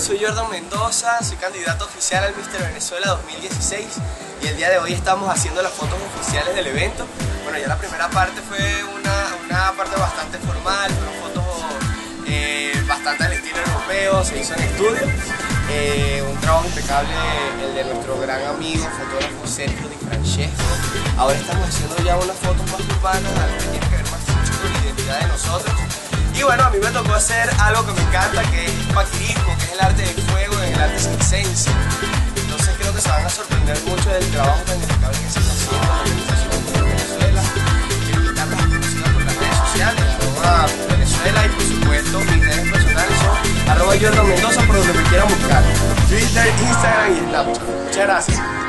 soy Jordan Mendoza, soy candidato oficial al Mister Venezuela 2016 y el día de hoy estamos haciendo las fotos oficiales del evento. Bueno, ya la primera parte fue una, una parte bastante formal, fueron fotos eh, bastante al estilo europeo, se hizo en estudio. Eh, un trabajo impecable el de nuestro gran amigo, fotógrafo Sergio Di Francesco. Ahora estamos haciendo ya unas fotos más urbanas, algo que tiene que ver más con la identidad de nosotros. Y bueno, a mí me tocó hacer algo que me encanta, que es paquirismo, se van a sorprender mucho del trabajo tan impecable que se está haciendo en la organización de Venezuela. Invitarlos a conocidas por las redes sociales, arroba Venezuela y por supuesto mis redes personales son arroba Jordan Mendoza por donde me quieran buscar. Twitter, Instagram y Snapchat. Muchas gracias.